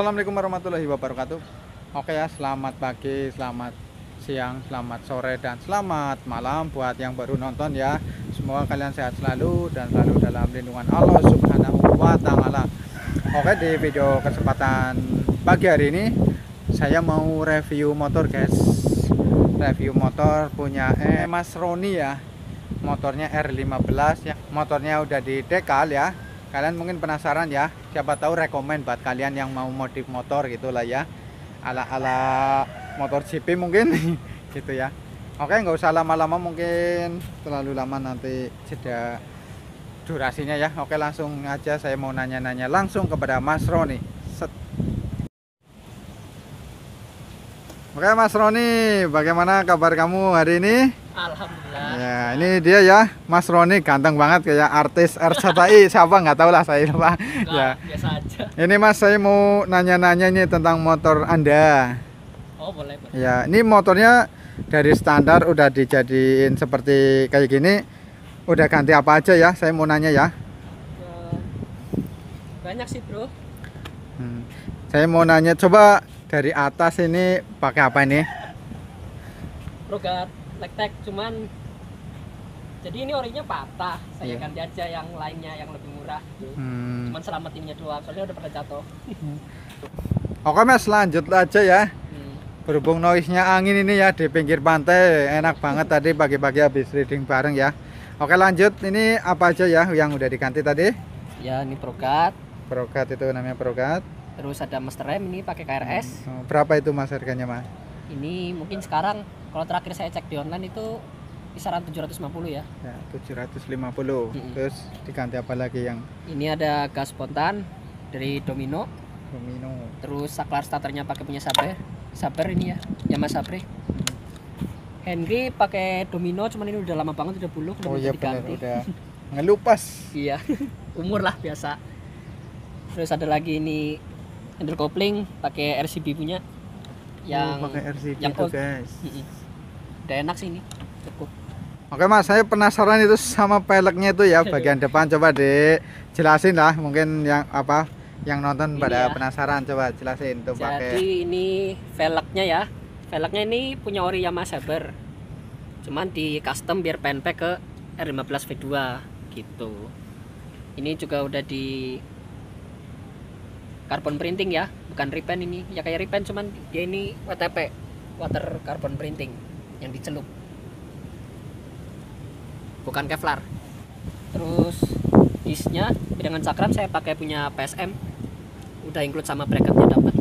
Assalamualaikum warahmatullahi wabarakatuh. Oke ya, selamat pagi, selamat siang, selamat sore, dan selamat malam buat yang baru nonton ya. Semoga kalian sehat selalu dan selalu dalam lindungan Allah Subhanahu wa Ta'ala. Oke, di video kesempatan pagi hari ini saya mau review motor, guys. Review motor punya eh, Mas Roni ya. Motornya R15 ya. Motornya udah di dekal ya kalian mungkin penasaran ya siapa tahu rekomend buat kalian yang mau modif motor gitulah ya ala ala motor GP mungkin gitu ya oke nggak usah lama-lama mungkin terlalu lama nanti jeda durasinya ya oke langsung aja saya mau nanya-nanya langsung kepada Mas Roni Set. Oke Mas Roni, bagaimana kabar kamu hari ini? Alhamdulillah. Ya, ini dia ya, Mas Roni ganteng banget kayak artis RCTI siapa nggak tahu lah saya lupa. Enggak, Ya, biasa aja. ini Mas saya mau nanya-nanya nih tentang motor Anda. Oh, boleh, boleh. Ya, ini motornya dari standar udah dijadiin seperti kayak gini, udah ganti apa aja ya? Saya mau nanya ya. Eh, banyak sih, Bro. Hmm. Saya mau nanya, coba dari atas ini pakai apa ini? Rogat Lektek cuman jadi ini orinya patah. Saya Iya. ganti aja yang lainnya yang lebih murah. gitu. Hmm. Cuman selamatinnya doang, soalnya udah pernah jatuh. Oke Mas, lanjut aja ya. Hmm. Berhubung noise-nya angin ini ya di pinggir pantai, enak banget tadi pagi-pagi habis reading bareng ya. Oke lanjut, ini apa aja ya yang udah diganti tadi? Ya, ini Progat. Progat itu namanya Progat. Terus ada Master Rem ini pakai KRS. Oh, berapa itu mas harganya mas? Ini mungkin sekarang kalau terakhir saya cek di online itu kisaran 750 ya. Ya, 750. Mm-mm. Terus diganti apa lagi yang Ini ada gas spontan dari Domino. Domino? terus saklar starternya pakai punya Sabre Sabre ini ya Yamaha Sabre Henry pakai Domino cuman ini udah lama banget udah buluk udah Oh iya diganti udah ngelupas. iya umur lah biasa terus ada lagi ini handle coupling pakai RCB punya yang Oh, pakai RCB yang itu guys. Udah enak sih ini cukup. Oke mas, saya penasaran itu sama peleknya itu ya bagian depan. Coba dijelasin lah mungkin yang apa yang nonton Ini pada ya. penasaran. Coba jelasin tuh jadi pakai. ini velgnya ya. Velgnya ini punya ori Yamaha Sabre cuman di custom biar penpack ke R15 V2 gitu. Ini juga udah di carbon printing ya bukan repaint ini. Ya kayak repaint cuman dia ini WTP water carbon printing yang dicelup. Bukan Kevlar. Terus disnya dengan cakram saya pakai punya PSM udah include sama bracketnya dapat.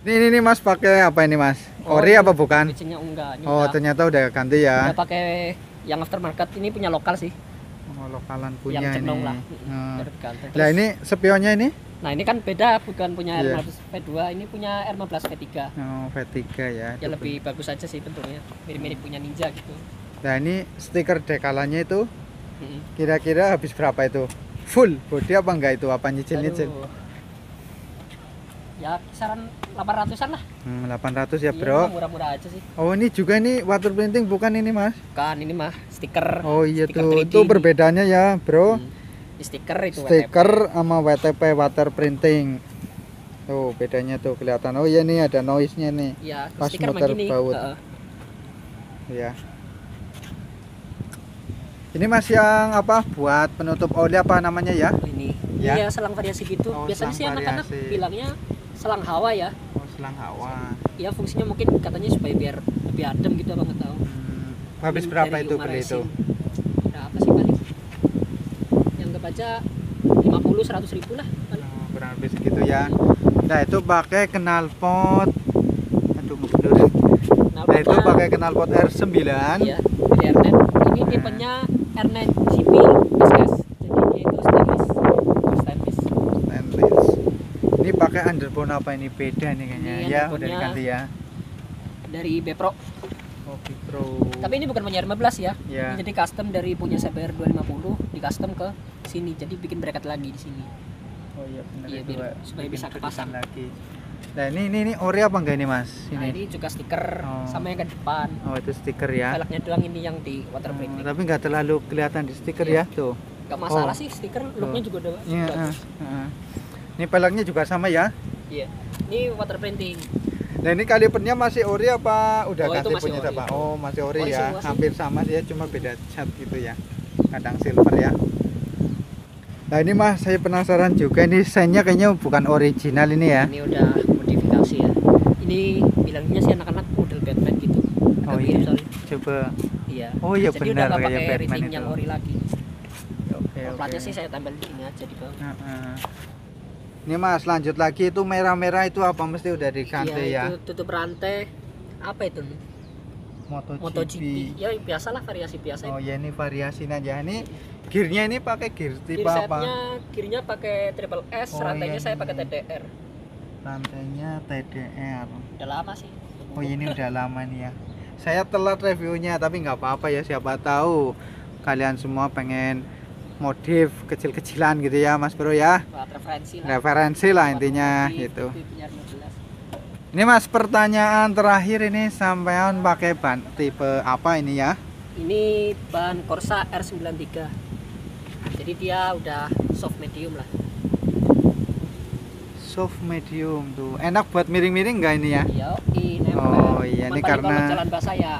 Ini ini, ini mas pakai apa ini mas? Oh, ori apa bukan? enggak ini oh ternyata udah ganti ya. Udah pakai yang aftermarket ini punya lokal sih lokalan punya yang ini cenderung lah Hmm. Lah Terus- ini spionnya ini nah ini kan beda bukan punya Iya. R15 V2 ini punya R15 V3 oh, V3 ya ya lebih bagus aja sih bentuknya mirip-mirip punya Ninja gitu Nah ini stiker dekalannya itu Mm-mm. kira-kira habis berapa itu? Full body apa enggak itu? Apa nyicil-nyicil? Ya kisaran 800an lah Hmm, 800 ya Iya, bro. murah-murah aja sih Oh ini juga ini water printing bukan ini mas? kan ini mah stiker Oh iya stiker tuh, 3D itu perbedaannya ya bro. Hmm. Stiker itu Stiker sama WTP water printing. Tuh bedanya tuh kelihatan. Oh iya nih ada noise-nya nih. WTP. ya Pas muter baut. Heeh. Ya. Ini mas yang apa? Buat penutup oli apa namanya ya? ini Ya. ya selang variasi gitu Oh, biasanya sih anak-anak bilangnya selang hawa ya Oh selang hawa. ya fungsinya mungkin katanya supaya biar lebih adem gitu apa nggak tahu Hmm, habis Ini berapa itu beli itu? Berapa sih paling yang kebaca 50 100 ribu lah paling. Oh, kurang lebih segitu ya. Nah itu pakai knalpot. Aduh mundur. nah, Nah itu pakai knalpot R9. iya Airnet ini tipenya Airnet CP gas jadi dia itu stainless stainless Stainless. Ini pakai underbone apa ini beda nih kayaknya Ini ya udah diganti ya. dari Bepro Oh Pro. tapi ini bukan punya R15 ya Ya. Ini jadi custom dari punya CBR 250 di custom ke sini jadi bikin bracket lagi di sini Oh iya benar Iya, itu. biar- supaya Bikin bisa kepasang. lagi. Nah ini ini ini ori apa enggak ini mas? nah Ini. ini juga stiker Oh. sama yang ke depan Oh itu stiker ya. velgnya doang ini yang di water Oh, printing tapi nggak terlalu kelihatan di stiker Iya. ya tuh. Gak masalah Oh. sih stiker looknya juga udah Iya. bagus. ah, ah. Ini peleknya juga sama ya. Iya. Ini water printing. Nah ini kalipernya masih ori apa udah Oh, ganti masih punya siapa? Oh masih ori Ori ya, semua sih. hampir sama sih ya, cuma beda cat gitu ya. Kadang silver ya. Nah ini mas, saya penasaran juga ini desainnya kayaknya bukan original ini ya. Ini udah modifikasi ya. Ini bilangnya sih anak-anak model Batman gitu. Oh, mirip iya. soalnya. Coba. Iya. Oh iya Jadi udah benar nggak kayak pakai Batman itu. yang ori lagi. Oke oke. Platnya sih saya tambah ini aja di bawah. Heeh. Ini mas lanjut lagi itu merah-merah itu apa mesti udah diganti Iya, ya? itu tutup rantai. Apa itu? MotoGP. MotoGP. Ya biasalah variasi biasa. Oh ya ini variasi aja. Ini gearnya ini pakai gear tipe Gear apa? gearnya pakai triple S, Oh, rantainya iya, saya iya. pakai TDR. Rantainya TDR. Udah lama sih. Oh ini udah lama nih ya. Saya telat reviewnya tapi nggak apa-apa ya siapa tahu kalian semua pengen modif kecil-kecilan gitu ya Mas Bro ya. Buat referensi lah. Referensi lah intinya gitu. motif biar 15. Ini Mas pertanyaan terakhir ini sampean pakai ban tipe apa ini ya? Ini ban Corsa R93. Jadi dia udah soft medium lah. Soft medium tuh. Enak buat miring-miring nggak ini ya? Nempel. Oh, iya, Cuman ini karena- jalan basah ya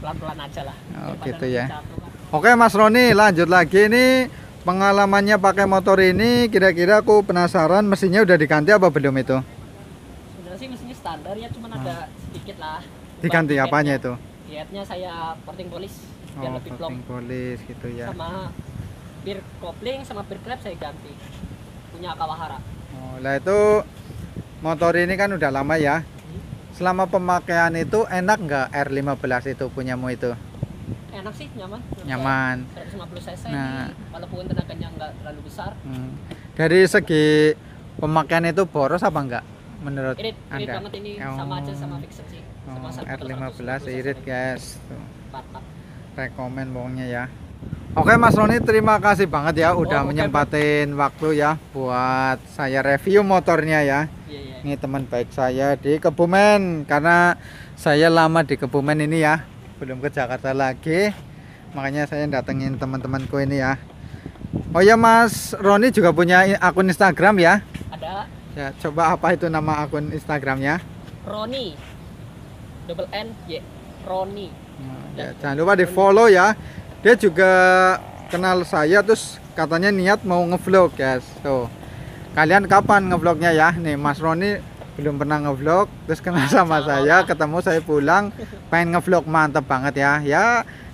pelan-pelan aja lah. Oh, gitu ya. kan. Oke Mas Roni lanjut lagi ini pengalamannya pakai motor ini kira-kira aku penasaran mesinnya udah diganti apa belum itu? Sebenarnya sih mesinnya standar ya, cuman ada sedikit lah. Hmm. Diganti Buat apanya itu? Headnya saya porting polish biar Oh, lebih plong. polis gitu ya. Sama bir kopling sama bir klep saya ganti. Punya Kawahara. Oh, lah itu motor ini kan udah lama ya. Selama pemakaian itu enak nggak R15 itu punyamu itu? Enak sih, nyaman. Nyaman. 150 cc Nah. ini, walaupun tenaganya nggak terlalu besar. Hmm. Dari segi pemakaian itu boros apa enggak? Menurut Irit, irit Anda? banget ini Oh. sama aja sama Vixen sih. Oh, Sama satu- R15 190 irit guys. Tuh. Rekomen pokoknya ya Oke Mas Roni terima kasih banget ya udah Oh, oke, menyempatin waktu ya buat saya review motornya ya Iya, iya. ini teman baik saya di Kebumen karena saya lama di Kebumen ini ya belum ke Jakarta lagi. Makanya saya datengin teman-temanku ini ya. Oh ya Mas Roni juga punya akun Instagram ya? Ada. Ya coba apa itu nama akun Instagramnya? Roni. Double N Y. Roni. Nah, ya, jangan lupa di follow ya. Dia juga kenal saya terus katanya niat mau ngevlog guys. Tuh. Kalian kapan ngevlognya ya? Nih Mas Roni belum pernah ngevlog terus kenal sama saya ketemu saya pulang pengen ngevlog mantep banget ya ya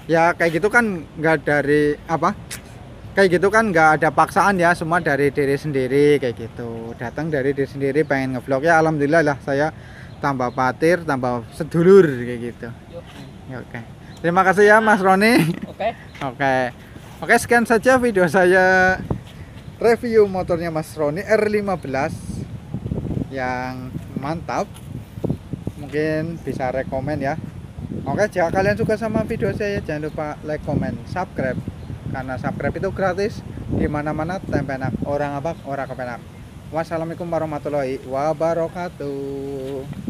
ya kayak gitu kan nggak dari apa kayak gitu kan nggak ada paksaan ya semua dari diri sendiri kayak gitu datang dari diri sendiri pengen ngevlog ya alhamdulillah lah saya tambah patir tambah sedulur kayak gitu. Ya, Oke. Terima kasih ya Mas Roni. Oke. Oke. Oke, sekian saja video saya review motornya Mas Roni R15 yang mantap. Mungkin bisa rekomen ya. Oke, jika kalian suka sama video saya jangan lupa like, comment, subscribe. Karena subscribe itu gratis di mana-mana tempenak orang apa orang kepenak. Wassalamualaikum warahmatullahi wabarakatuh.